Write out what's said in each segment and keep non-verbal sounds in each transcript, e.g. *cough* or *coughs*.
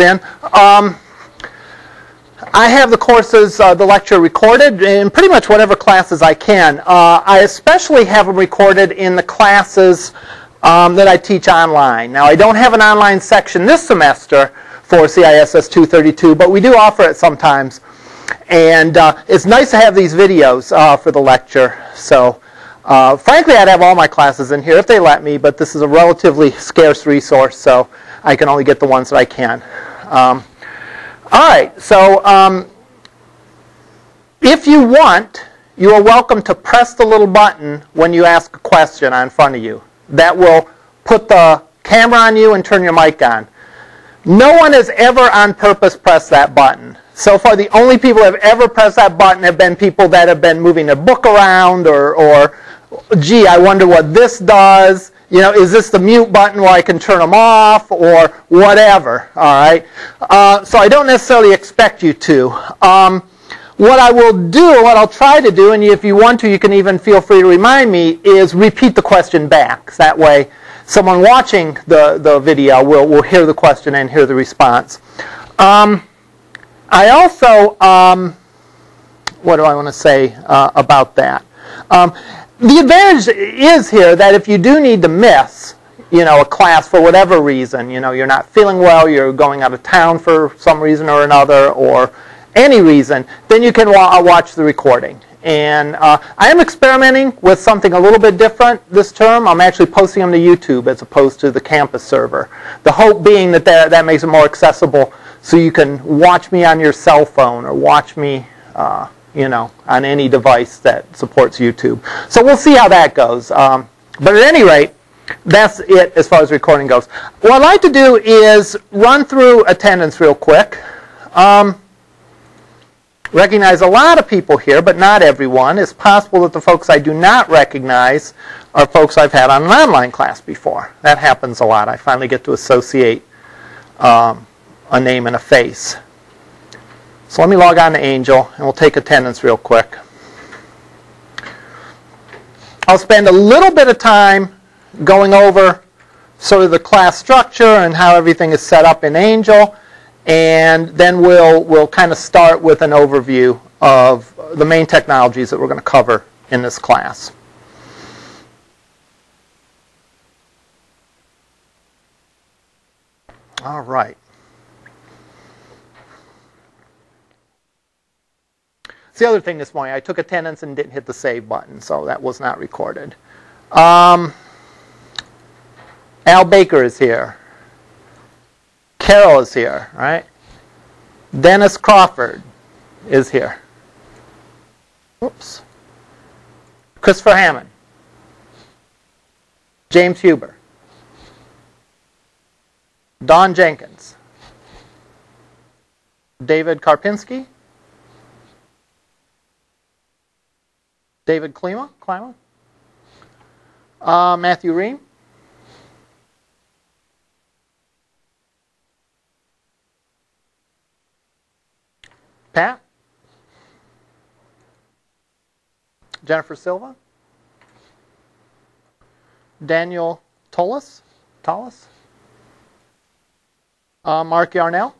in. Um, I have the courses, uh, the lecture recorded in pretty much whatever classes I can. Uh, I especially have them recorded in the classes um, that I teach online. Now, I don't have an online section this semester for CISS 232, but we do offer it sometimes. And uh, it's nice to have these videos uh, for the lecture. So, uh, frankly, I'd have all my classes in here if they let me, but this is a relatively scarce resource, so I can only get the ones that I can. Um, all right, so um, if you want, you are welcome to press the little button when you ask a question in front of you. That will put the camera on you and turn your mic on. No one has ever on purpose pressed that button. So far, the only people who have ever pressed that button have been people that have been moving their book around or, or gee, I wonder what this does you know, is this the mute button where I can turn them off or whatever, all right? Uh, so I don't necessarily expect you to. Um, what I will do, what I'll try to do, and if you want to, you can even feel free to remind me, is repeat the question back. That way, someone watching the, the video will, will hear the question and hear the response. Um, I also, um, what do I want to say uh, about that? The advantage is here that if you do need to miss, you know, a class for whatever reason, you know, you're not feeling well, you're going out of town for some reason or another, or any reason, then you can wa- uh, watch the recording. And uh, I am experimenting with something a little bit different this term. I'm actually posting them to YouTube as opposed to the campus server. The hope being that that, that makes it more accessible so you can watch me on your cell phone or watch me uh, you know, on any device that supports YouTube. So we'll see how that goes. Um, but at any rate, that's it as far as recording goes. What I'd like to do is run through attendance real quick. Um, recognize a lot of people here, but not everyone. It's possible that the folks I do not recognize are folks I've had on an online class before. That happens a lot. I finally get to associate um, a name and a face. So let me log on to Angel and we'll take attendance real quick. I'll spend a little bit of time going over sort of the class structure and how everything is set up in Angel. And then we'll, we'll kind of start with an overview of the main technologies that we're going to cover in this class. All right. It's the other thing this morning. I took attendance and didn't hit the save button, so that was not recorded. Um, Al Baker is here. Carol is here, right? Dennis Crawford is here. Oops. Christopher Hammond. James Huber. Don Jenkins. David Karpinski. David Klima, Klima. Uh, Matthew Ream. Pat. Jennifer Silva. Daniel Tolis. Tolis. Uh, Mark Yarnell.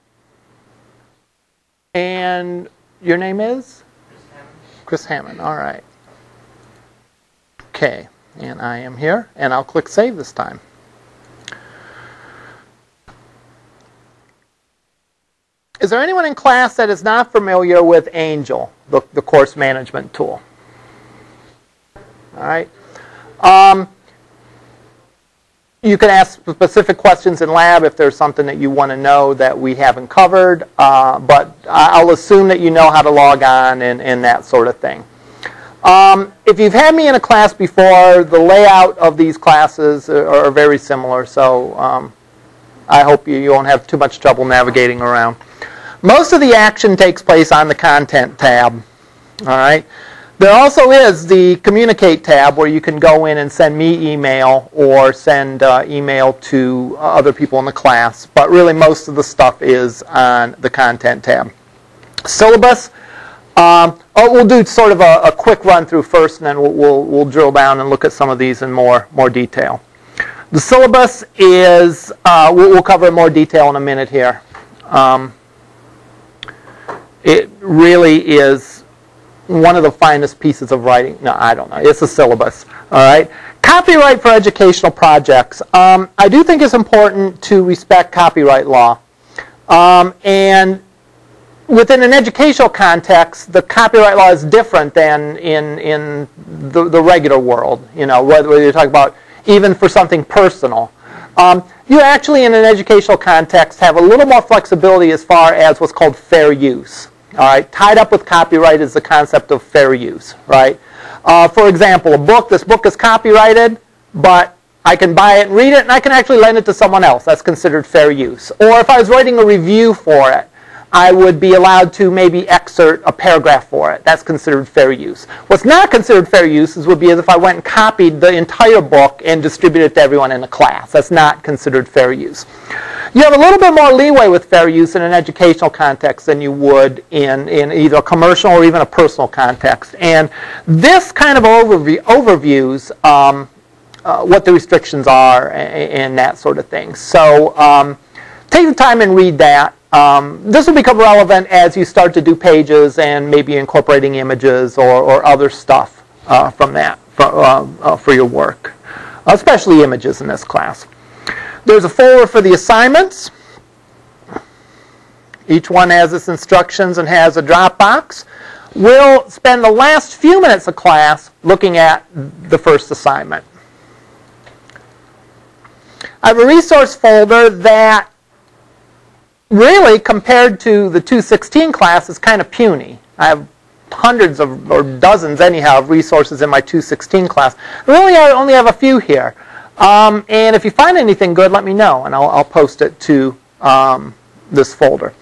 And your name is? Chris Hammond. Chris Hammond. All right. Okay, and I am here, and I'll click Save this time. Is there anyone in class that is not familiar with Angel, the, the course management tool? All right. Um, you can ask specific questions in lab if there's something that you want to know that we haven't covered, uh, but I'll assume that you know how to log on and, and that sort of thing. Um, if you've had me in a class before, the layout of these classes are, are very similar, so um, I hope you, you won't have too much trouble navigating around. Most of the action takes place on the Content tab. All right. There also is the Communicate tab where you can go in and send me email or send uh, email to other people in the class, but really most of the stuff is on the Content tab. Syllabus um, oh, we'll do sort of a, a, quick run through first, and then we'll, we'll, we'll, drill down and look at some of these in more, more detail. The syllabus is, uh, we'll, we'll, cover in more detail in a minute here. Um, it really is one of the finest pieces of writing. No, I don't know. It's a syllabus. All right. Copyright for educational projects. Um, I do think it's important to respect copyright law. Um, and within an educational context, the copyright law is different than in, in the, the regular world. You know, whether, you're talking about even for something personal. Um, you actually, in an educational context, have a little more flexibility as far as what's called fair use. All right, tied up with copyright is the concept of fair use, right? Uh, for example, a book, this book is copyrighted, but I can buy it and read it, and I can actually lend it to someone else. That's considered fair use. Or if I was writing a review for it, I would be allowed to maybe excerpt a paragraph for it. That's considered fair use. What's not considered fair use is would be as if I went and copied the entire book and distributed it to everyone in the class. That's not considered fair use. You have a little bit more leeway with fair use in an educational context than you would in, in either a commercial or even a personal context. And this kind of overview, overviews um, uh, what the restrictions are and, and, that sort of thing. So um, take the time and read that. Um, this will become relevant as you start to do pages and maybe incorporating images or, or other stuff uh, from that for, uh, uh, for your work, especially images in this class. There's a folder for the assignments. Each one has its instructions and has a Dropbox. We'll spend the last few minutes of class looking at the first assignment. I have a resource folder that really, compared to the 216 class, is kind of puny. I have hundreds of, or dozens anyhow, of resources in my 216 class. Really, I only have a few here. Um, and if you find anything good, let me know, and I'll, I'll post it to um, this folder.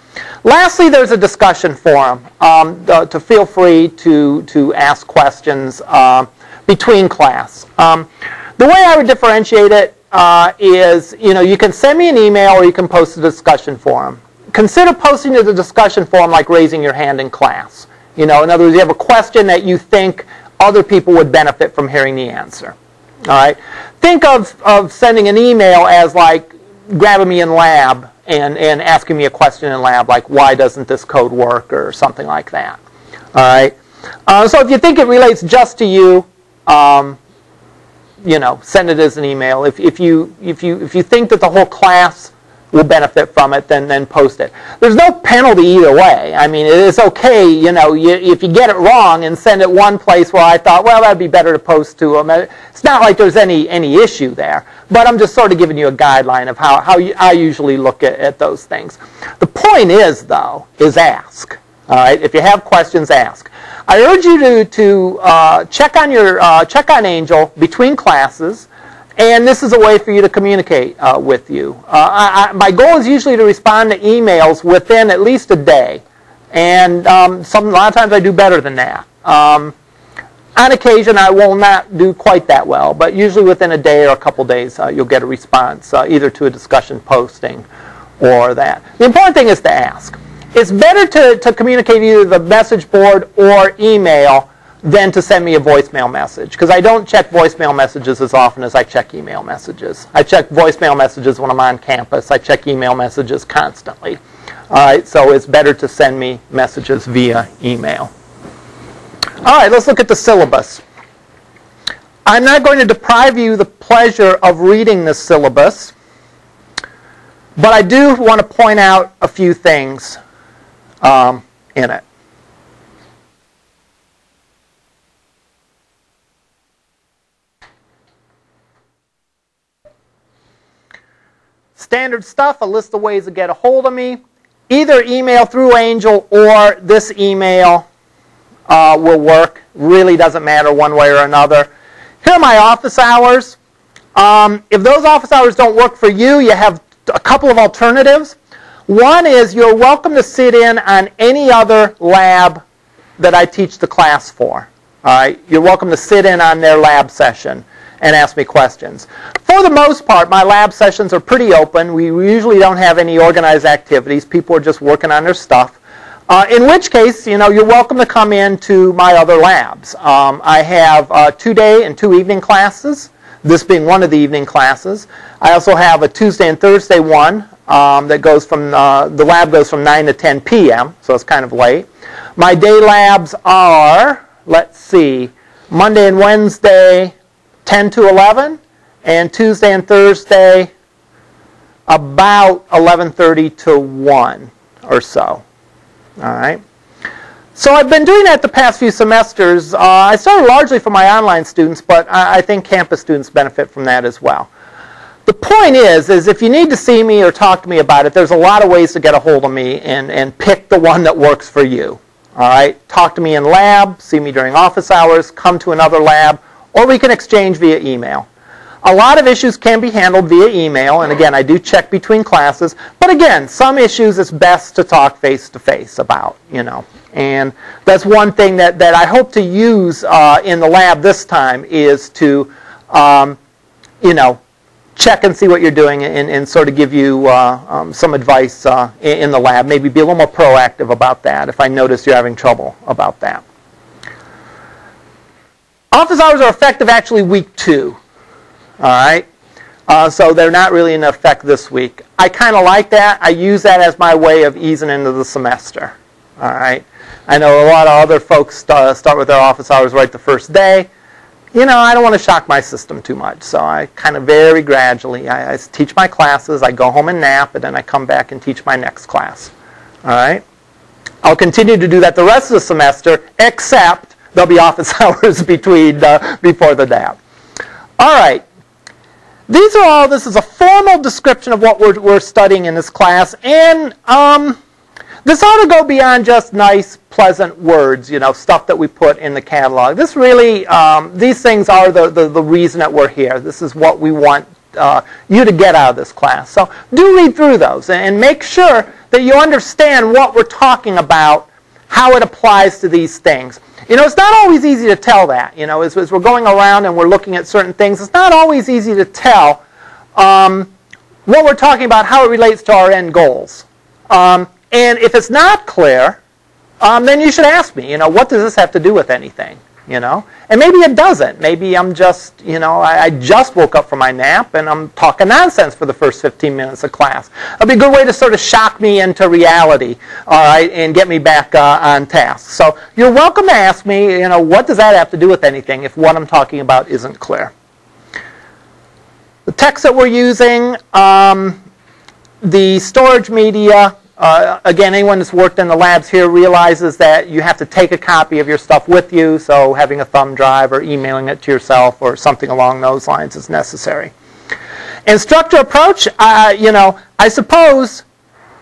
Lastly, there's a discussion forum um, to feel free to, to ask questions uh, between class. Um, the way I would differentiate it uh, is, you know, you can send me an email or you can post a discussion forum. Consider posting to the discussion forum like raising your hand in class. You know, in other words, you have a question that you think other people would benefit from hearing the answer. All right. Think of, of sending an email as like grabbing me in lab and, and asking me a question in lab like why doesn't this code work or something like that. All right. Uh, so if you think it relates just to you, um, you know, send it as an email. If, if, you, if, you, if you think that the whole class will benefit from it, then, then post it. There's no penalty either way. I mean, it is okay, you know, you, if you get it wrong and send it one place where I thought, well, that'd be better to post to them. It's not like there's any, any issue there. But I'm just sort of giving you a guideline of how, how you, I usually look at, at those things. The point is, though, is ask. All right, if you have questions, ask. I urge you to, to uh, check on your uh, check on Angel between classes, and this is a way for you to communicate uh, with you. Uh, I, I, my goal is usually to respond to emails within at least a day, and um, some a lot of times I do better than that. Um, on occasion, I will not do quite that well, but usually within a day or a couple days, uh, you'll get a response, uh, either to a discussion posting or that. The important thing is to ask it's better to, to communicate either the message board or email than to send me a voicemail message because I don't check voicemail messages as often as I check email messages. I check voicemail messages when I'm on campus. I check email messages constantly. All right, so it's better to send me messages via email. All right, let's look at the syllabus. I'm not going to deprive you the pleasure of reading this syllabus, but I do want to point out a few things um, in it. Standard stuff, a list of ways to get a hold of me. Either email through Angel or this email uh, will work. Really doesn't matter one way or another. Here are my office hours. Um, if those office hours don't work for you, you have a couple of alternatives. One is you're welcome to sit in on any other lab that I teach the class for. All right, you're welcome to sit in on their lab session and ask me questions. For the most part, my lab sessions are pretty open. We usually don't have any organized activities. People are just working on their stuff. Uh, in which case, you know, you're welcome to come in to my other labs. Um, I have uh, two day and two evening classes, this being one of the evening classes. I also have a Tuesday and Thursday one um, that goes from, uh, the lab goes from 9 to 10 p.m., so it's kind of late. My day labs are, let's see, Monday and Wednesday, 10 to 11, and Tuesday and Thursday, about 11.30 to 1 or so. All right. So I've been doing that the past few semesters. Uh, I started largely for my online students, but I, I think campus students benefit from that as well. The point is, is if you need to see me or talk to me about it, there's a lot of ways to get a hold of me and, and pick the one that works for you. All right, talk to me in lab, see me during office hours, come to another lab, or we can exchange via email. A lot of issues can be handled via email, and again, I do check between classes. But again, some issues it's best to talk face to face about, you know. And that's one thing that, that I hope to use uh, in the lab this time is to, um, you know, check and see what you're doing and, and sort of give you uh, um, some advice uh, in, in, the lab. Maybe be a little more proactive about that if I notice you're having trouble about that. Office hours are effective actually week two. All right. Uh, so they're not really in effect this week. I kind of like that. I use that as my way of easing into the semester. All right. I know a lot of other folks start, start with their office hours right the first day. You know, I don't want to shock my system too much, so I kind of very gradually, I, I teach my classes, I go home and nap, and then I come back and teach my next class. All right? I'll continue to do that the rest of the semester, except there'll be office *laughs* hours between uh, before the nap. All right. These are all, this is a formal description of what we're, we're studying in this class, and um, this ought to go beyond just nice, pleasant words, you know, stuff that we put in the catalog. This really, um, these things are the, the, the, reason that we're here. This is what we want uh, you to get out of this class. So do read through those and make sure that you understand what we're talking about, how it applies to these things. You know, it's not always easy to tell that. You know, as, as we're going around and we're looking at certain things, it's not always easy to tell um, what we're talking about, how it relates to our end goals. Um, and if it's not clear, um, then you should ask me, you know, what does this have to do with anything? You know, and maybe it doesn't. Maybe I'm just, you know, I, I just woke up from my nap and I'm talking nonsense for the first 15 minutes of class. It'll be a good way to sort of shock me into reality, all right, and get me back uh, on task. So you're welcome to ask me, you know, what does that have to do with anything if what I'm talking about isn't clear? The text that we're using, um, the storage media, uh, again, anyone that's worked in the labs here realizes that you have to take a copy of your stuff with you, so having a thumb drive or emailing it to yourself or something along those lines is necessary. Instructor approach, uh, you know, I suppose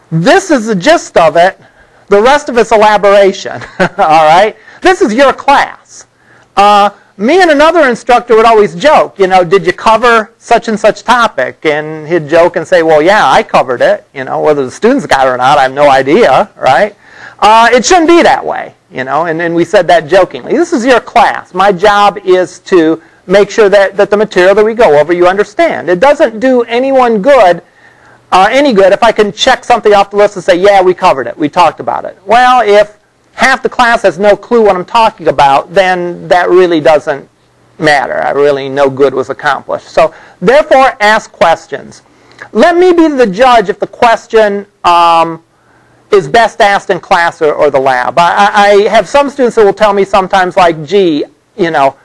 this is the gist of it. The rest of it's elaboration, *laughs* all right? This is your class. Uh, me and another instructor would always joke, you know, did you cover such and such topic? And he'd joke and say, well, yeah, I covered it. You know, whether the students got it or not, I have no idea, right? Uh, it shouldn't be that way, you know, and, and we said that jokingly. This is your class. My job is to make sure that, that the material that we go over you understand. It doesn't do anyone good, uh, any good if I can check something off the list and say, yeah, we covered it, we talked about it. Well, if half the class has no clue what I'm talking about, then that really doesn't matter. I really no good was accomplished. So therefore, ask questions. Let me be the judge if the question um, is best asked in class or, or the lab. I, I, have some students that will tell me sometimes like, gee, you know,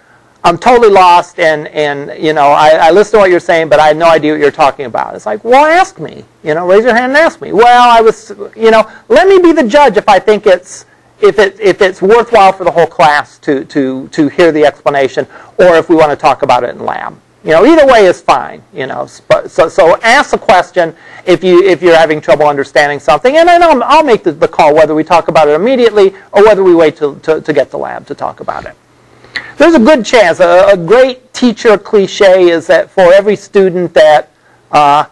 I'm totally lost and, and you know, I, I listen to what you're saying, but I have no idea what you're talking about. It's like, well, ask me. You know, raise your hand and ask me. Well, I was, you know, let me be the judge if I think it's if, it, if it's worthwhile for the whole class to, to, to hear the explanation or if we want to talk about it in lab. You know, either way is fine. You know, so, so ask the question if you if you're having trouble understanding something, and then I'll, I'll make the, the call whether we talk about it immediately or whether we wait to, to, to get the lab to talk about it. There's a good chance. A, a great teacher cliche is that for every student that uh,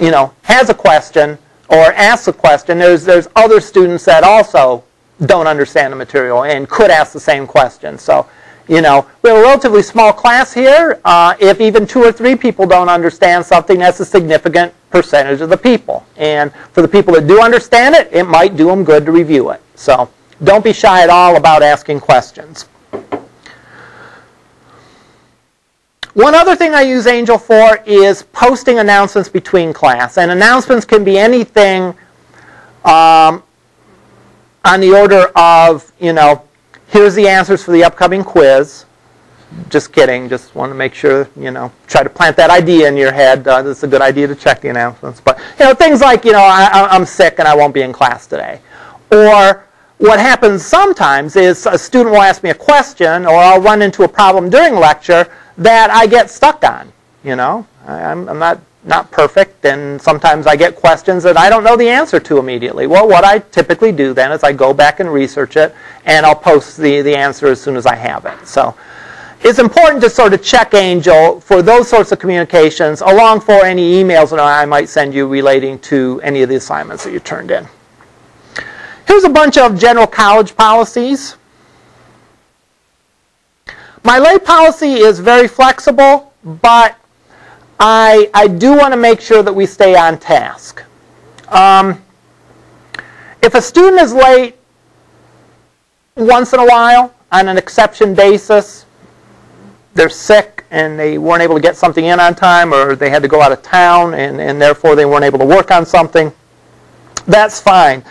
you know has a question or asks a question, there's there's other students that also don't understand the material and could ask the same question. So, you know, we have a relatively small class here. Uh, if even two or three people don't understand something, that's a significant percentage of the people. And for the people that do understand it, it might do them good to review it. So don't be shy at all about asking questions. One other thing I use Angel for is posting announcements between class. And announcements can be anything um, on the order of, you know, here's the answers for the upcoming quiz. Just kidding. Just want to make sure, you know, try to plant that idea in your head. Uh, it's a good idea to check the announcements. But, you know, things like, you know, I, I'm sick and I won't be in class today. Or what happens sometimes is a student will ask me a question or I'll run into a problem during lecture that I get stuck on. You know, I'm, I'm not not perfect, and sometimes I get questions that I don't know the answer to immediately. Well, what I typically do then is I go back and research it, and I'll post the, the answer as soon as I have it. So it's important to sort of check Angel for those sorts of communications, along for any emails that I might send you relating to any of the assignments that you turned in. Here's a bunch of general college policies. My lay policy is very flexible, but I, I do want to make sure that we stay on task. Um, if a student is late once in a while on an exception basis, they're sick and they weren't able to get something in on time or they had to go out of town and, and therefore they weren't able to work on something, that's fine.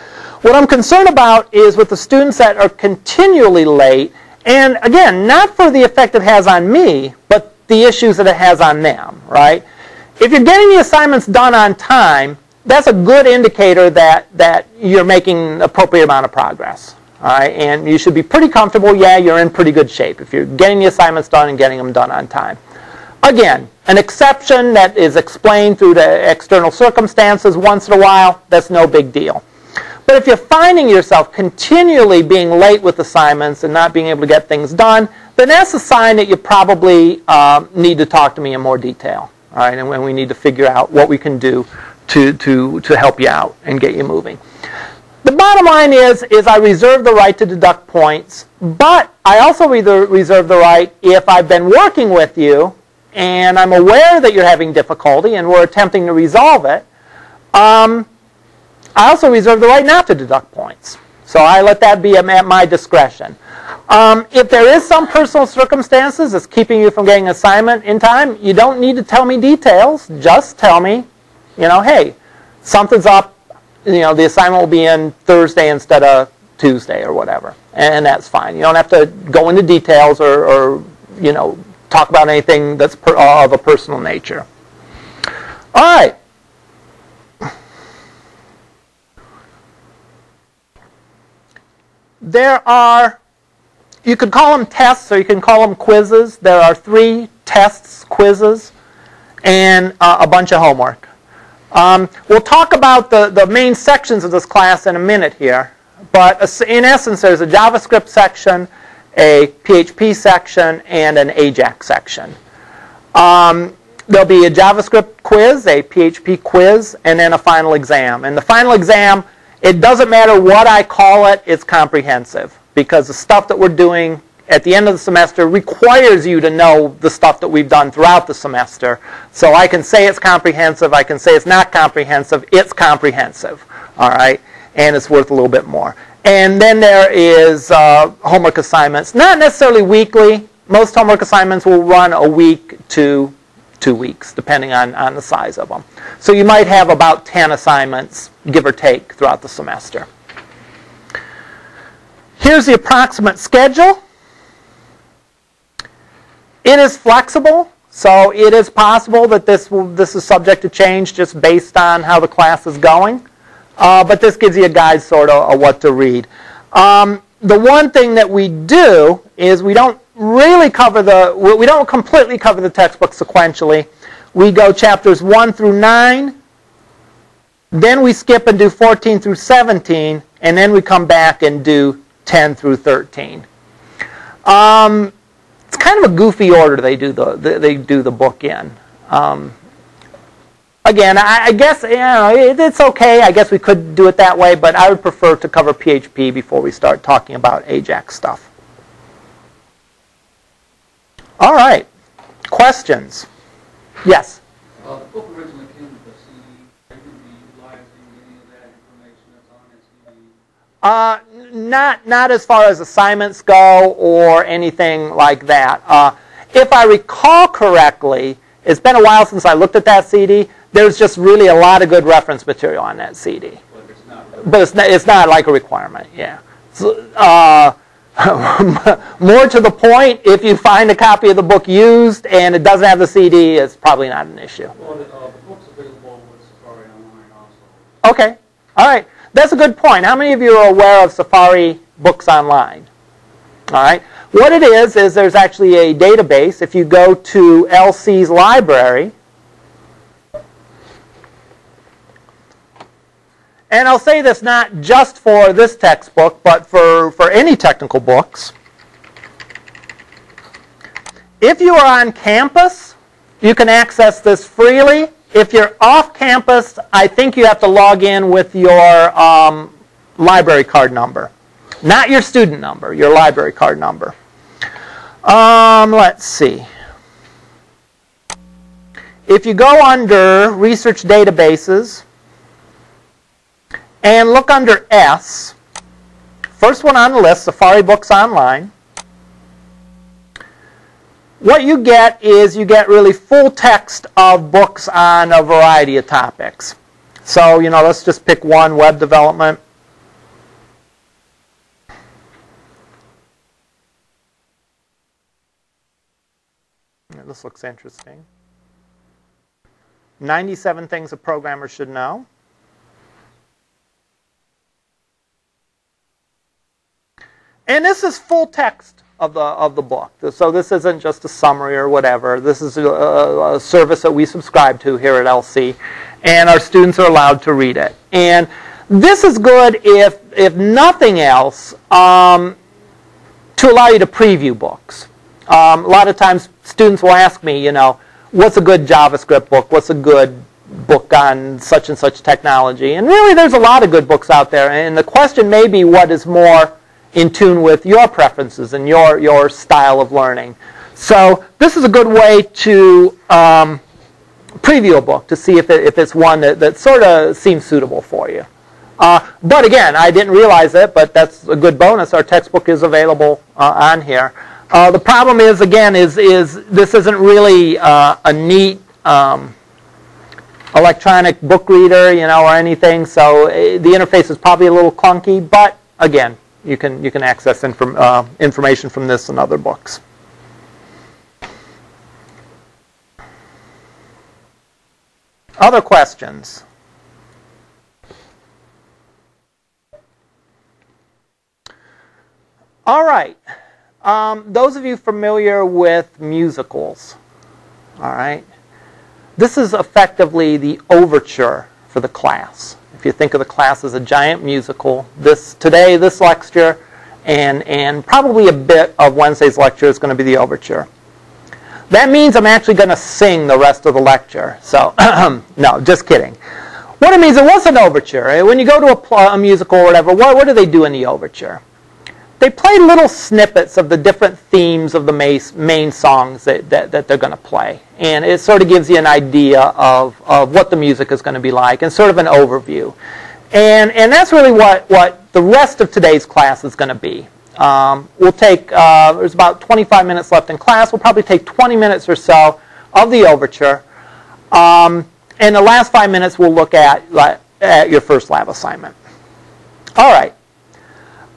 What I'm concerned about is with the students that are continually late and again, not for the effect it has on me, but the issues that it has on them, right? If you're getting the assignments done on time, that's a good indicator that, that you're making appropriate amount of progress. All right, and you should be pretty comfortable. Yeah, you're in pretty good shape if you're getting the assignments done and getting them done on time. Again, an exception that is explained through the external circumstances once in a while, that's no big deal. But if you're finding yourself continually being late with assignments and not being able to get things done, then that's a sign that you probably uh, need to talk to me in more detail. All right, and when we need to figure out what we can do to, to, to help you out and get you moving. The bottom line is, is I reserve the right to deduct points, but I also reserve the right if I've been working with you and I'm aware that you're having difficulty and we're attempting to resolve it, um, I also reserve the right not to deduct points. So I let that be at my discretion. Um, if there is some personal circumstances that's keeping you from getting assignment in time, you don't need to tell me details. Just tell me, you know, hey, something's up. You know, the assignment will be in Thursday instead of Tuesday or whatever, and that's fine. You don't have to go into details or, or you know, talk about anything that's per, of a personal nature. All right. there are, you could call them tests or you can call them quizzes. There are three tests, quizzes, and uh, a bunch of homework. Um, we'll talk about the, the main sections of this class in a minute here. But in essence, there's a JavaScript section, a PHP section, and an AJAX section. Um, there'll be a JavaScript quiz, a PHP quiz, and then a final exam. And the final exam it doesn't matter what I call it, it's comprehensive because the stuff that we're doing at the end of the semester requires you to know the stuff that we've done throughout the semester. So I can say it's comprehensive, I can say it's not comprehensive, it's comprehensive. All right? And it's worth a little bit more. And then there is uh, homework assignments, not necessarily weekly. Most homework assignments will run a week to two weeks, depending on, on the size of them. So you might have about 10 assignments, give or take, throughout the semester. Here's the approximate schedule. It is flexible, so it is possible that this, will, this is subject to change just based on how the class is going. Uh, but this gives you a guide sort of, of what to read. Um, the one thing that we do is we don't really cover the, we don't completely cover the textbook sequentially. We go chapters 1 through 9, then we skip and do 14 through 17, and then we come back and do 10 through 13. Um, it's kind of a goofy order they do the, they do the book in. Um, again, I, I, guess you know it, it's okay. I guess we could do it that way, but I would prefer to cover PHP before we start talking about AJAX stuff. All right. Questions? Yes? Uh, the book originally came with a CD. Are you going to be utilizing any of that information that's on that CD? Uh, not, not as far as assignments go or anything like that. Uh, if I recall correctly, it's been a while since I looked at that CD. There's just really a lot of good reference material on that CD. But it's not. But it's not, it's not like a requirement, yeah. So, uh, *laughs* more to the point, if you find a copy of the book used and it doesn't have the CD, it's probably not an issue. Well, the, uh, the book's available Online also. Okay, all right. That's a good point. How many of you are aware of Safari Books Online? All right. What it is, is there's actually a database. If you go to LC's library, and I'll say this not just for this textbook, but for, for any technical books. If you are on campus, you can access this freely. If you're off campus, I think you have to log in with your um, library card number. Not your student number, your library card number. Um, let's see. If you go under Research Databases and look under S, first one on the list, Safari Books Online, what you get is you get really full text of books on a variety of topics. So, you know, let's just pick one, web development. This looks interesting. 97 things a programmer should know. And this is full text of the of the book. So this isn't just a summary or whatever. This is a, a, service that we subscribe to here at LC, and our students are allowed to read it. And this is good if if nothing else um, to allow you to preview books. Um, a lot of times students will ask me, you know, what's a good JavaScript book? What's a good book on such and such technology? And really, there's a lot of good books out there. And the question may be what is more in tune with your preferences and your, your style of learning. So this is a good way to um, preview a book to see if, it, if it's one that, that sort of seems suitable for you. Uh, but again, I didn't realize it, but that's a good bonus. Our textbook is available uh, on here. Uh, the problem is, again, is, is this isn't really uh, a neat um, electronic book reader, you know, or anything. So uh, the interface is probably a little clunky, but again, you can, you can access inform, uh, information from this and other books. Other questions? All right. Um, those of you familiar with musicals, all right, this is effectively the overture for the class. If you think of the class as a giant musical, this today, this lecture, and, and probably a bit of Wednesday's lecture is going to be the overture. That means I'm actually going to sing the rest of the lecture. So, *clears throat* no, just kidding. What it means, it was an overture. When you go to a, a musical or whatever, what, what do they do in the overture? They play little snippets of the different themes of the main songs that, that, that they're going to play. And it sort of gives you an idea of, of what the music is going to be like and sort of an overview. And, and that's really what, what the rest of today's class is going to be. Um, we'll take, uh, there's about 25 minutes left in class. We'll probably take 20 minutes or so of the overture. Um, and the last five minutes we'll look at, at your first lab assignment. All right.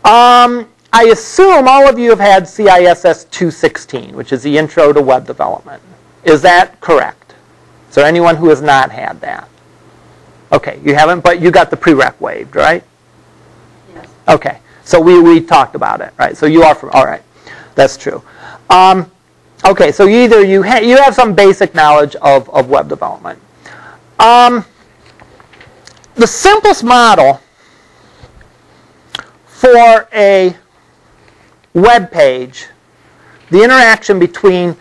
Um, I assume all of you have had CISS 216, which is the Intro to Web Development. Is that correct? Is there anyone who has not had that? Okay, you haven't, but you got the prereq waived, right? Yes. Okay, so we, we talked about it, right? So you are from, all right, that's true. Um, okay, so either you, ha you have some basic knowledge of, of web development. Um, the simplest model for a web page, the interaction between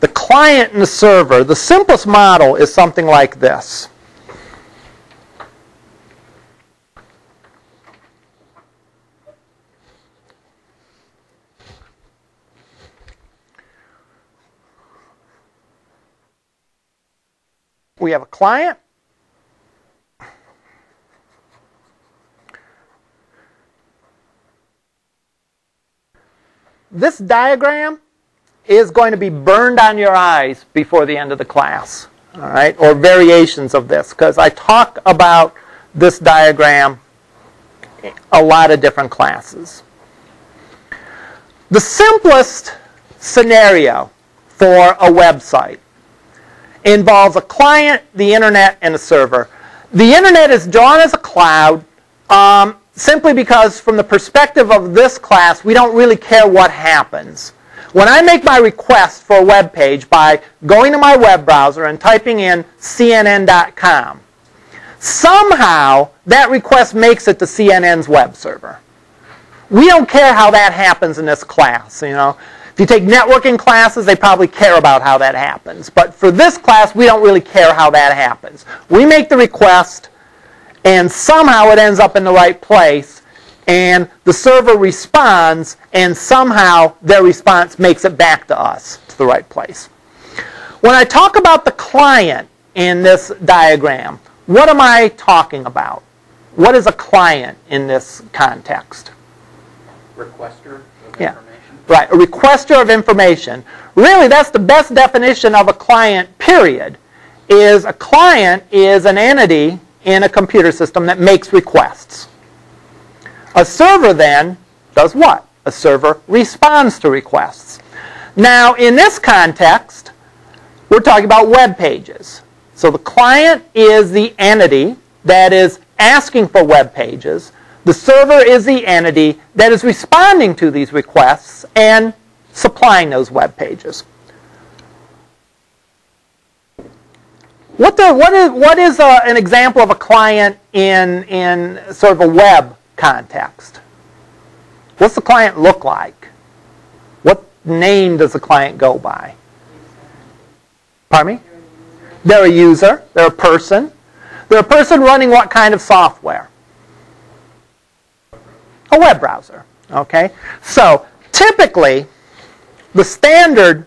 the client and the server, the simplest model is something like this. We have a client This diagram is going to be burned on your eyes before the end of the class, all right, or variations of this, because I talk about this diagram a lot of different classes. The simplest scenario for a website involves a client, the internet, and a server. The internet is drawn as a cloud um, simply because from the perspective of this class, we don't really care what happens. When I make my request for a web page by going to my web browser and typing in cnn.com, somehow that request makes it to CNN's web server. We don't care how that happens in this class, you know. If you take networking classes, they probably care about how that happens. But for this class, we don't really care how that happens. We make the request, and somehow it ends up in the right place, and the server responds, and somehow their response makes it back to us, to the right place. When I talk about the client in this diagram, what am I talking about? What is a client in this context? Requester of Yeah. information. Right, a requester of information. Really, that's the best definition of a client, period, is a client is an entity in a computer system that makes requests. A server then does what? A server responds to requests. Now, in this context, we're talking about web pages. So the client is the entity that is asking for web pages. The server is the entity that is responding to these requests and supplying those web pages. What, the, what is, what is a, an example of a client in, in sort of a web context? What's the client look like? What name does the client go by? Pardon me? They're a user. They're a person. They're a person running what kind of software? A web browser. Okay? So typically, the standard,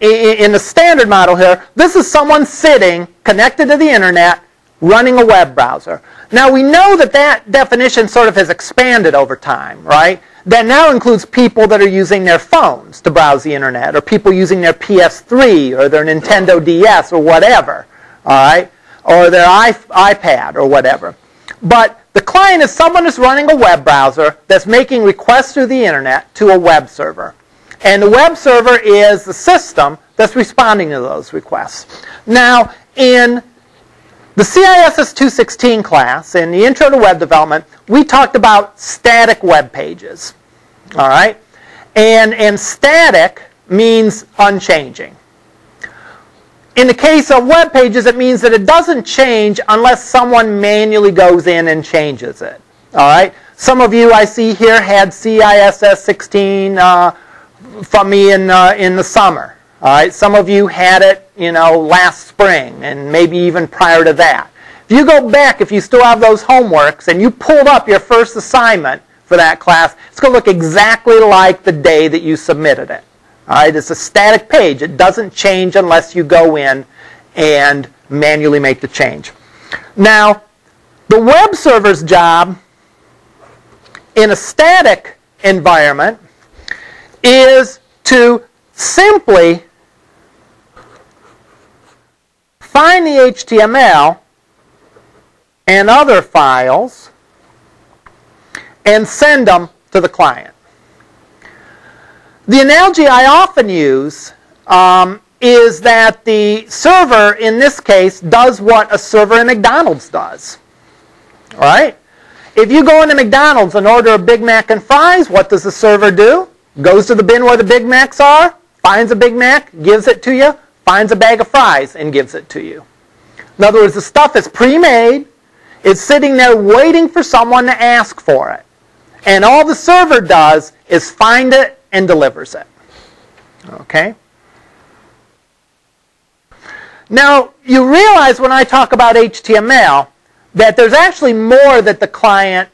in the standard model here, this is someone sitting connected to the internet running a web browser. Now we know that that definition sort of has expanded over time, right? That now includes people that are using their phones to browse the internet, or people using their PS3 or their Nintendo DS or whatever, all right? Or their iPad or whatever. But the client is someone who's running a web browser that's making requests through the internet to a web server. And the web server is the system that's responding to those requests. Now, in the CISS 216 class, in the Intro to Web Development, we talked about static web pages. All right? And, and static means unchanging. In the case of web pages, it means that it doesn't change unless someone manually goes in and changes it. All right? Some of you I see here had CISS 16 uh, from me in, uh, in the summer. All right? Some of you had it, you know, last spring and maybe even prior to that. If you go back, if you still have those homeworks and you pulled up your first assignment for that class, it's going to look exactly like the day that you submitted it. All right, it's a static page. It doesn't change unless you go in and manually make the change. Now, the web server's job in a static environment is to simply find the HTML and other files and send them to the client. The analogy I often use um, is that the server, in this case, does what a server in McDonald's does. Right? If you go into McDonald's and order a Big Mac and fries, what does the server do? Goes to the bin where the Big Macs are, finds a Big Mac, gives it to you, finds a bag of fries, and gives it to you. In other words, the stuff is pre-made. It's sitting there waiting for someone to ask for it. And all the server does is find it and delivers it. Okay? Now, you realize when I talk about HTML that there's actually more that the client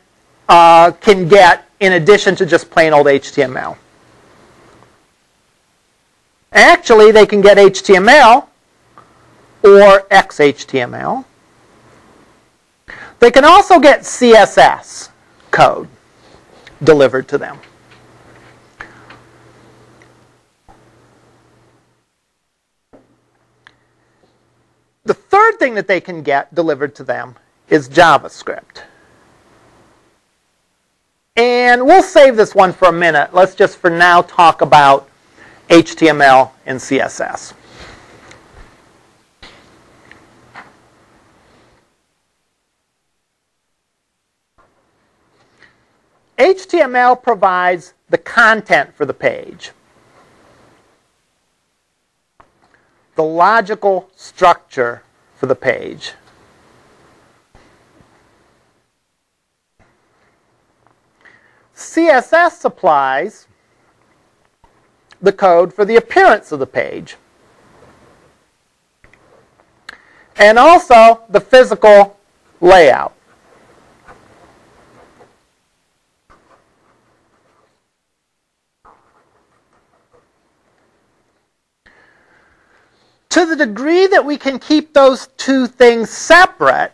uh, can get in addition to just plain old HTML. Actually, they can get HTML or XHTML. They can also get CSS code delivered to them. The third thing that they can get delivered to them is JavaScript. And we'll save this one for a minute. Let's just for now talk about HTML and CSS. HTML provides the content for the page, the logical structure for the page. CSS supplies the code for the appearance of the page. And also the physical layout. To the degree that we can keep those two things separate,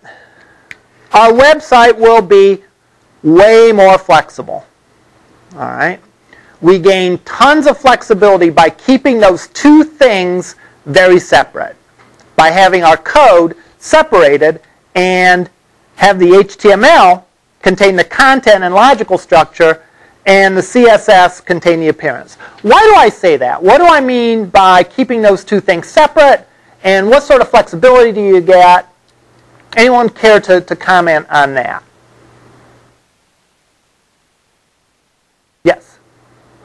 our website will be way more flexible. All right? We gain tons of flexibility by keeping those two things very separate. By having our code separated and have the HTML contain the content and logical structure and the CSS contain the appearance. Why do I say that? What do I mean by keeping those two things separate and what sort of flexibility do you get? Anyone care to, to comment on that? Yes.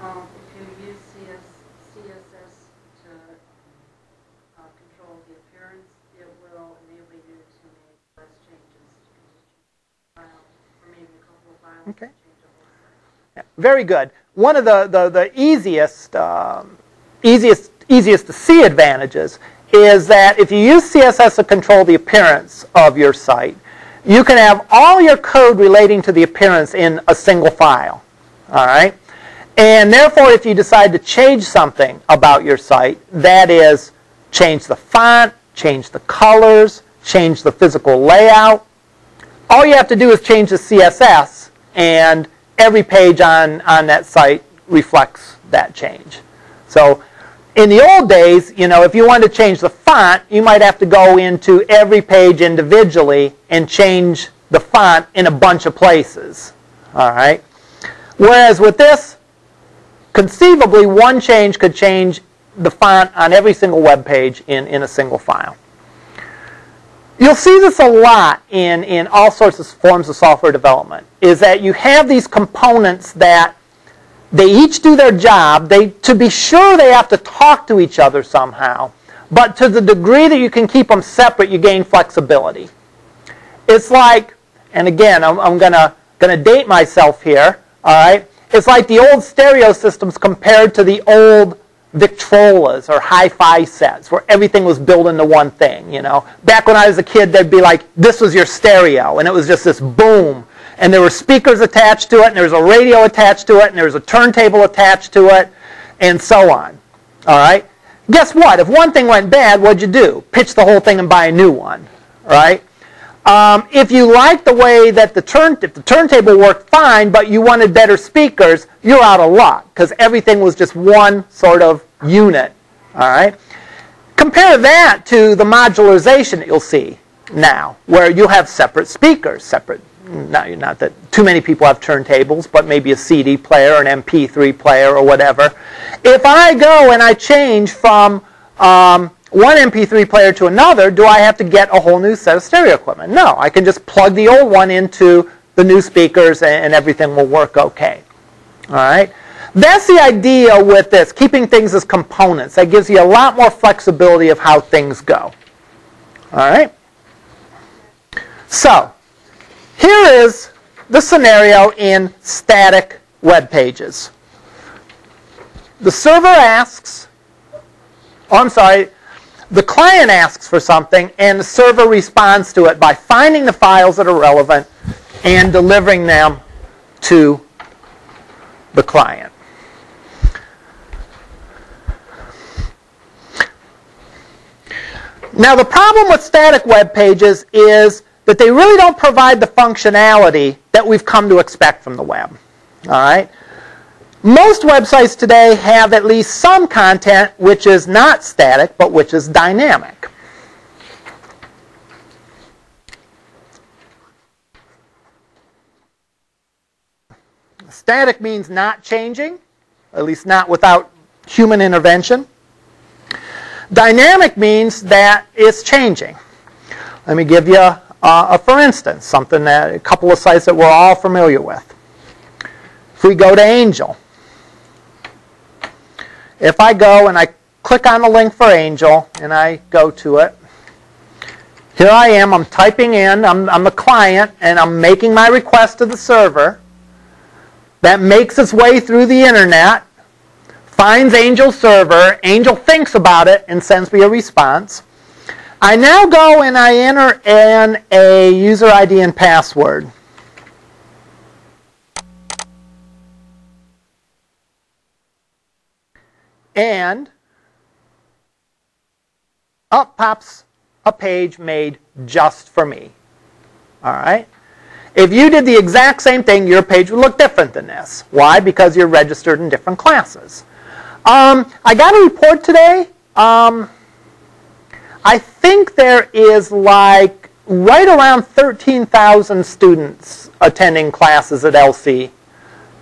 Um, if you use CS, CSS to uh, control the appearance, it will enable you to make less changes. You can just change a file, or maybe a couple of files, and Okay. Yeah, Very good. One of the, the, the easiest, um, easiest, easiest to see advantages is that if you use CSS to control the appearance of your site, you can have all your code relating to the appearance in a single file. All right? And therefore, if you decide to change something about your site, that is, change the font, change the colors, change the physical layout, all you have to do is change the CSS, and every page on, on that site reflects that change. So in the old days, you know, if you wanted to change the font, you might have to go into every page individually and change the font in a bunch of places. All right? Whereas with this, conceivably one change could change the font on every single web page in, in a single file. You'll see this a lot in, in all sorts of forms of software development, is that you have these components that they each do their job. They, to be sure, they have to talk to each other somehow. But to the degree that you can keep them separate, you gain flexibility. It's like, and again, I'm, I'm gonna gonna date myself here. All right, it's like the old stereo systems compared to the old Victrolas or hi-fi sets, where everything was built into one thing. You know, back when I was a kid, they'd be like, "This was your stereo," and it was just this boom, and there were speakers attached to it, and there was a radio attached to it, and there was a turntable attached to it, and so on. All right. Guess what? If one thing went bad, what'd you do? Pitch the whole thing and buy a new one. Right. Um, if you like the way that the turn, if the turntable worked fine, but you wanted better speakers, you're out of luck because everything was just one sort of unit. All right. Compare that to the modularization that you'll see now, where you have separate speakers, separate. Not, not that too many people have turntables, but maybe a CD player, an MP3 player, or whatever. If I go and I change from um, one MP3 player to another, do I have to get a whole new set of stereo equipment? No, I can just plug the old one into the new speakers and, and everything will work okay. All right? That's the idea with this, keeping things as components. That gives you a lot more flexibility of how things go. All right? So, here is the scenario in static web pages. The server asks, oh, I'm sorry, the client asks for something and the server responds to it by finding the files that are relevant and delivering them to the client. Now the problem with static web pages is that they really don't provide the functionality that we've come to expect from the web. All right? Most websites today have at least some content which is not static but which is dynamic. Static means not changing, at least not without human intervention. Dynamic means that it's changing. Let me give you a, a for instance, something that a couple of sites that we're all familiar with. If we go to Angel, if I go and I click on the link for Angel and I go to it, here I am, I'm typing in, I'm, I'm the client, and I'm making my request to the server. That makes its way through the internet, finds Angel server, Angel thinks about it, and sends me a response. I now go and I enter in a user ID and password. And up pops a page made just for me. All right? If you did the exact same thing, your page would look different than this. Why? Because you're registered in different classes. Um, I got a report today. Um, I think there is like right around 13,000 students attending classes at LC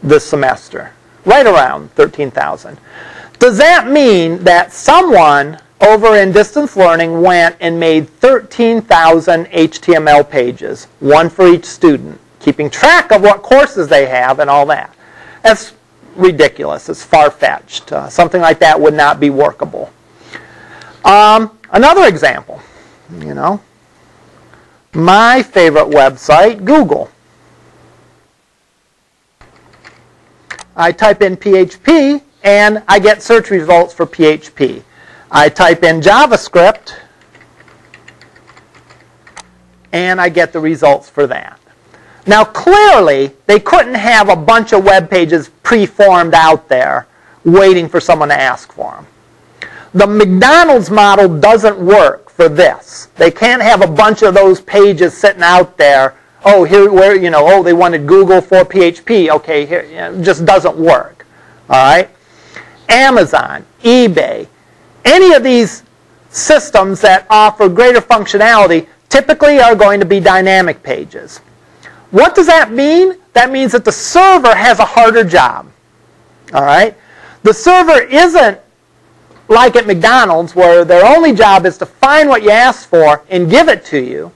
this semester. Right around 13,000. Does that mean that someone over in distance learning went and made 13,000 HTML pages, one for each student, keeping track of what courses they have and all that? That's ridiculous. It's far-fetched. Uh, something like that would not be workable. Um, another example, you know, my favorite website, Google. I type in PHP and I get search results for PHP. I type in JavaScript and I get the results for that. Now clearly, they couldn't have a bunch of web pages pre-formed out there waiting for someone to ask for them. The McDonald's model doesn't work for this. They can't have a bunch of those pages sitting out there. Oh, here, where, you know, oh, they wanted Google for PHP. Okay, here, you know, just doesn't work. All right? Amazon, eBay, any of these systems that offer greater functionality typically are going to be dynamic pages. What does that mean? That means that the server has a harder job. All right? The server isn't like at McDonald's where their only job is to find what you ask for and give it to you.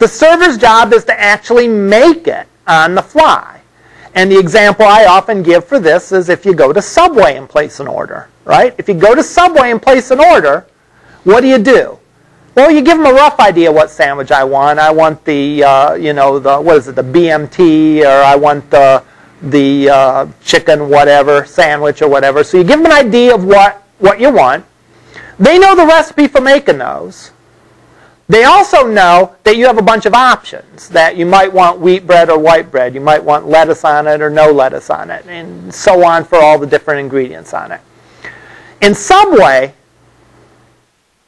The server's job is to actually make it on the fly. And the example I often give for this is if you go to Subway and place an order, right? If you go to Subway and place an order, what do you do? Well, you give them a rough idea what sandwich I want. I want the, uh, you know, the what is it, the BMT, or I want the the uh, chicken whatever sandwich or whatever. So you give them an idea of what what you want. They know the recipe for making those. They also know that you have a bunch of options, that you might want wheat bread or white bread, you might want lettuce on it or no lettuce on it, and so on for all the different ingredients on it. In Subway,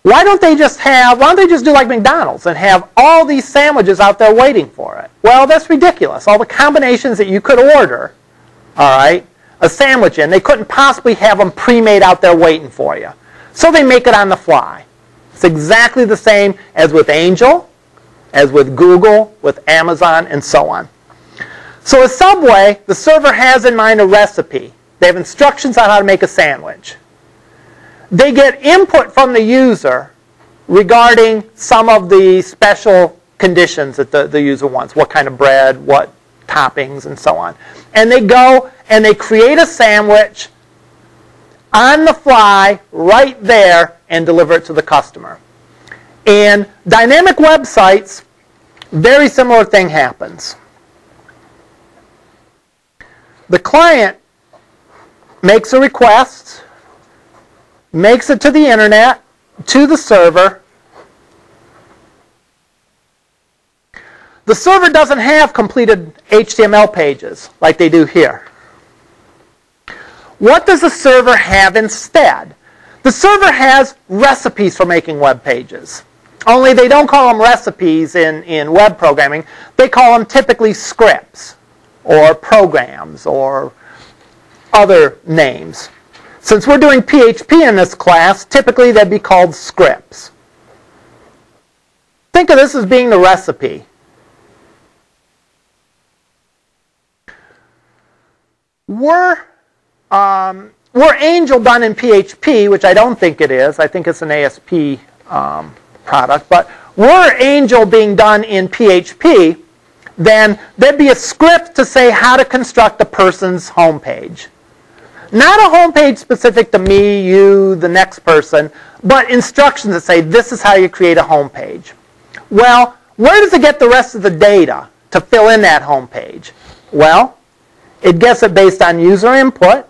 why don't they just have, why don't they just do like McDonald's and have all these sandwiches out there waiting for it? Well, that's ridiculous. All the combinations that you could order, all right, a sandwich in, they couldn't possibly have them pre-made out there waiting for you. So they make it on the fly. It's exactly the same as with Angel, as with Google, with Amazon, and so on. So a Subway, the server has in mind a recipe. They have instructions on how to make a sandwich. They get input from the user regarding some of the special conditions that the, the user wants. What kind of bread, what toppings, and so on. And they go and they create a sandwich on the fly right there and deliver it to the customer. And dynamic websites, very similar thing happens. The client makes a request, makes it to the internet, to the server. The server doesn't have completed HTML pages like they do here. What does the server have instead? The server has recipes for making web pages. Only they don't call them recipes in, in web programming. They call them typically scripts or programs or other names. Since we're doing PHP in this class, typically they'd be called scripts. Think of this as being the recipe. were um, were Angel done in PHP, which I don't think it is. I think it's an ASP um, product. But were Angel being done in PHP, then there'd be a script to say how to construct a person's homepage. Not a homepage specific to me, you, the next person, but instructions that say this is how you create a homepage. Well, where does it get the rest of the data to fill in that homepage? Well, it gets it based on user input.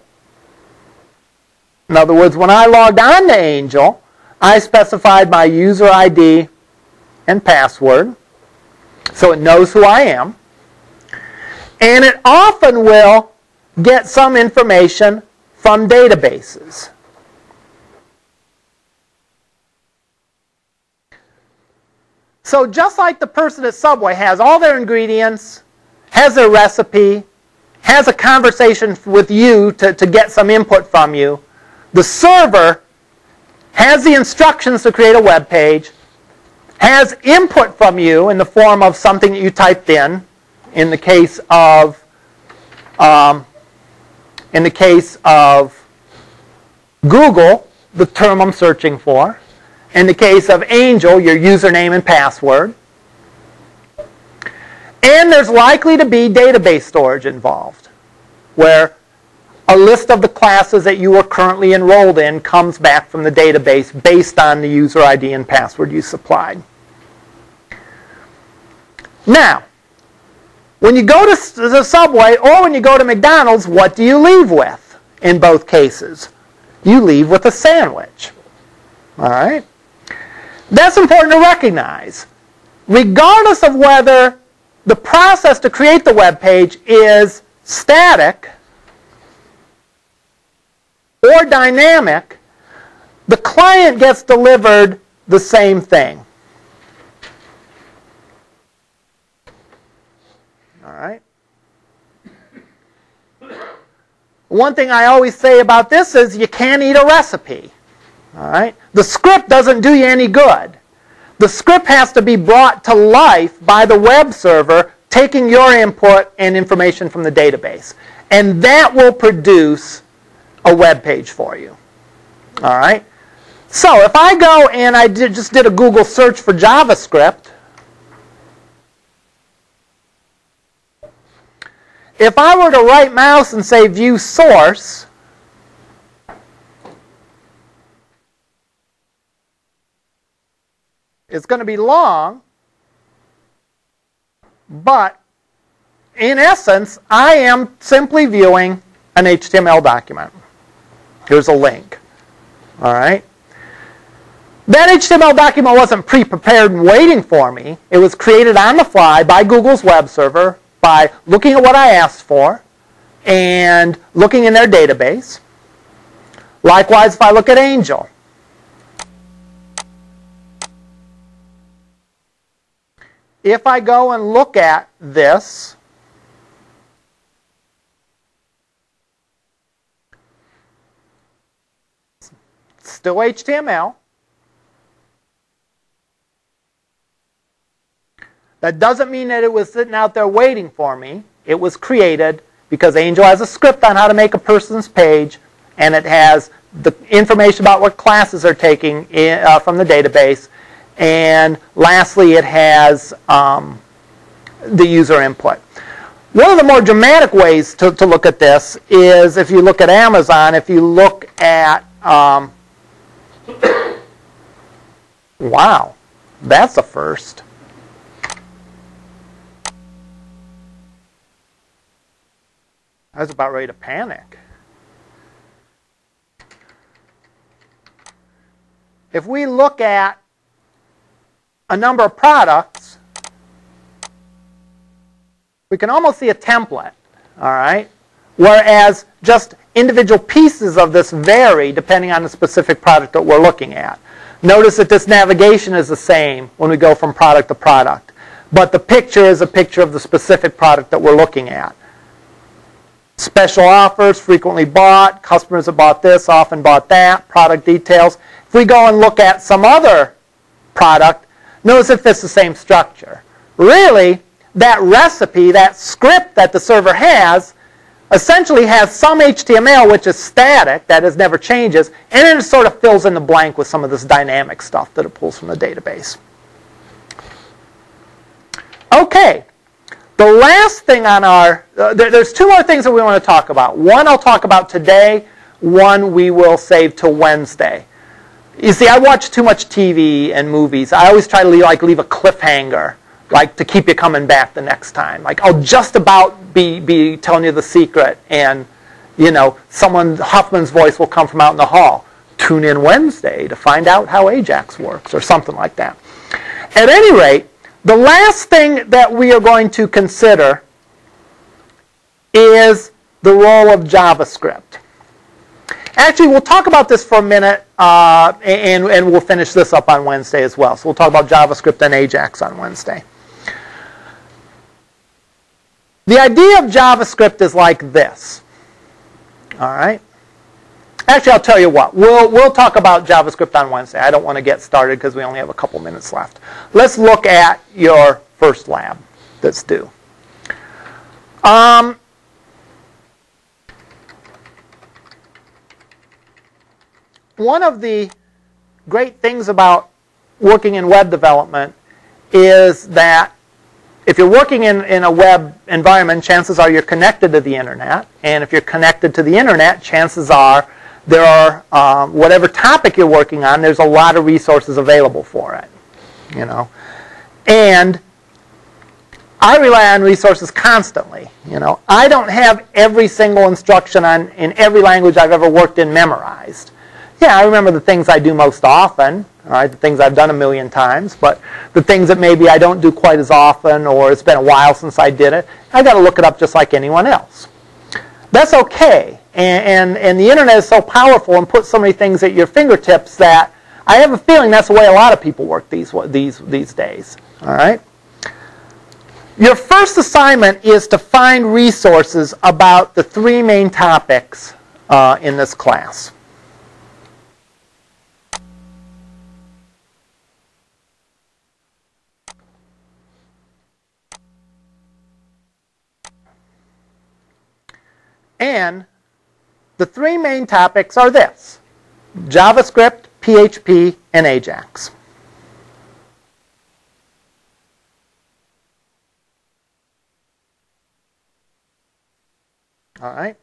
In other words, when I logged on to Angel, I specified my user ID and password, so it knows who I am. And it often will get some information from databases. So just like the person at Subway has all their ingredients, has their recipe, has a conversation with you to, to get some input from you, the server has the instructions to create a web page, has input from you in the form of something that you typed in, in the case of um, in the case of Google, the term I'm searching for. In the case of Angel, your username and password. And there's likely to be database storage involved, where a list of the classes that you are currently enrolled in comes back from the database based on the user ID and password you supplied. Now, when you go to the subway or when you go to McDonald's, what do you leave with in both cases? You leave with a sandwich. All right? That's important to recognize. Regardless of whether the process to create the web page is static or dynamic, the client gets delivered the same thing. Right? One thing I always say about this is you can't eat a recipe. All right? The script doesn't do you any good. The script has to be brought to life by the web server taking your input and information from the database. And that will produce a web page for you. All right? So if I go and I did, just did a Google search for JavaScript, if I were to right mouse and say view source, it's going to be long, but in essence, I am simply viewing an HTML document. Here's a link. All right? That HTML document wasn't pre-prepared and waiting for me. It was created on the fly by Google's web server by looking at what I asked for and looking in their database. Likewise, if I look at Angel. If I go and look at this, still HTML. That doesn't mean that it was sitting out there waiting for me. It was created because Angel has a script on how to make a person's page, and it has the information about what classes are taking in, uh, from the database. And lastly, it has um, the user input. One of the more dramatic ways to, to look at this is if you look at Amazon, if you look at, um, *coughs* wow, that's a first. I was about ready to panic. If we look at a number of products, we can almost see a template, all right? Whereas just individual pieces of this vary depending on the specific product that we're looking at. Notice that this navigation is the same when we go from product to product. But the picture is a picture of the specific product that we're looking at. Special offers, frequently bought, customers have bought this, often bought that, product details. If we go and look at some other product, notice it fits the same structure. Really, that recipe, that script that the server has, essentially has some HTML which is static, that is never changes, and then it sort of fills in the blank with some of this dynamic stuff that it pulls from the database. Okay, the last thing on our, uh, there, there's two more things that we want to talk about. One I'll talk about today, one we will save to Wednesday. You see, I watch too much TV and movies. I always try to leave, like leave a cliffhanger, like to keep you coming back the next time. Like I'll just about be be telling you the secret, and you know, someone Huffman's voice will come from out in the hall. Tune in Wednesday to find out how Ajax works, or something like that. At any rate, the last thing that we are going to consider is the role of JavaScript. Actually, we'll talk about this for a minute, uh, and, and we'll finish this up on Wednesday as well. So we'll talk about JavaScript and Ajax on Wednesday. The idea of JavaScript is like this. All right? Actually, I'll tell you what. We'll, we'll talk about JavaScript on Wednesday. I don't want to get started because we only have a couple minutes left. Let's look at your first lab that's due. Um, one of the great things about working in web development is that if you're working in, in a web environment, chances are you're connected to the internet. And if you're connected to the internet, chances are there are, um, whatever topic you're working on, there's a lot of resources available for it. You know, And I rely on resources constantly. You know, I don't have every single instruction on in every language I've ever worked in memorized yeah, I remember the things I do most often, all right, the things I've done a million times, but the things that maybe I don't do quite as often or it's been a while since I did it, I got to look it up just like anyone else. That's okay. And, and, and the internet is so powerful and puts so many things at your fingertips that I have a feeling that's the way a lot of people work these, these, these days. All right? Your first assignment is to find resources about the three main topics uh, in this class. And the three main topics are this JavaScript, PHP, and Ajax. All right.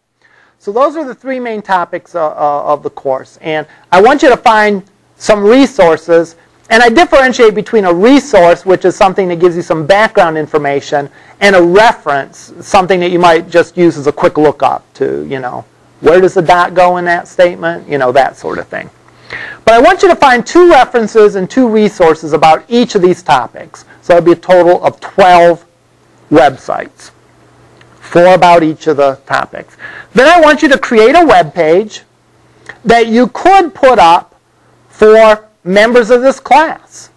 So those are the three main topics uh, uh, of the course. And I want you to find some resources and I differentiate between a resource, which is something that gives you some background information, and a reference, something that you might just use as a quick lookup to, you know, where does the dot go in that statement? You know, that sort of thing. But I want you to find two references and two resources about each of these topics. So it would be a total of 12 websites, four about each of the topics. Then I want you to create a web page that you could put up for members of this class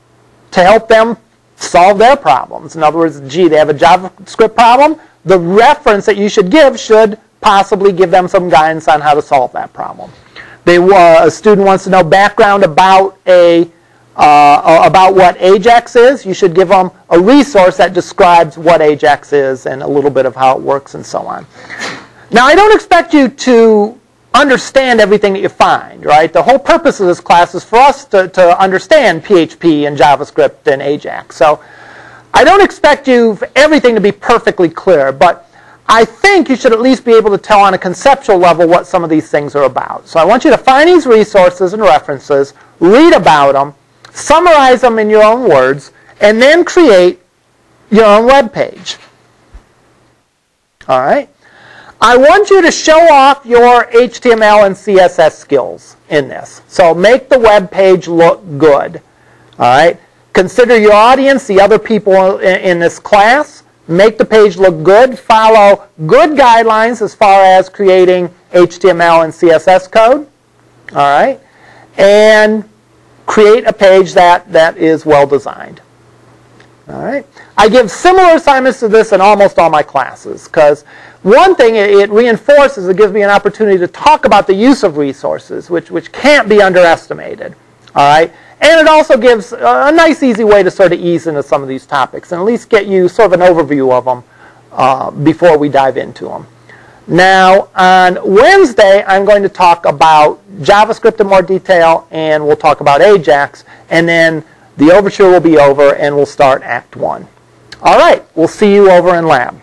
to help them solve their problems. In other words, gee, they have a JavaScript problem. The reference that you should give should possibly give them some guidance on how to solve that problem. They, uh, a student wants to know background about a uh, about what Ajax is. You should give them a resource that describes what Ajax is and a little bit of how it works and so on. Now, I don't expect you to understand everything that you find, right? The whole purpose of this class is for us to, to understand PHP and JavaScript and Ajax. So I don't expect you everything to be perfectly clear, but I think you should at least be able to tell on a conceptual level what some of these things are about. So I want you to find these resources and references, read about them, summarize them in your own words, and then create your own web page. All right? I want you to show off your HTML and CSS skills in this. So make the web page look good. All right. Consider your audience, the other people in, in this class. Make the page look good. Follow good guidelines as far as creating HTML and CSS code. All right. And create a page that, that is well designed. All right. I give similar assignments to this in almost all my classes because one thing it reinforces, it gives me an opportunity to talk about the use of resources, which, which can't be underestimated. All right? And it also gives a nice, easy way to sort of ease into some of these topics and at least get you sort of an overview of them uh, before we dive into them. Now, on Wednesday, I'm going to talk about JavaScript in more detail, and we'll talk about Ajax, and then the overture will be over, and we'll start Act 1. All right, we'll see you over in lab.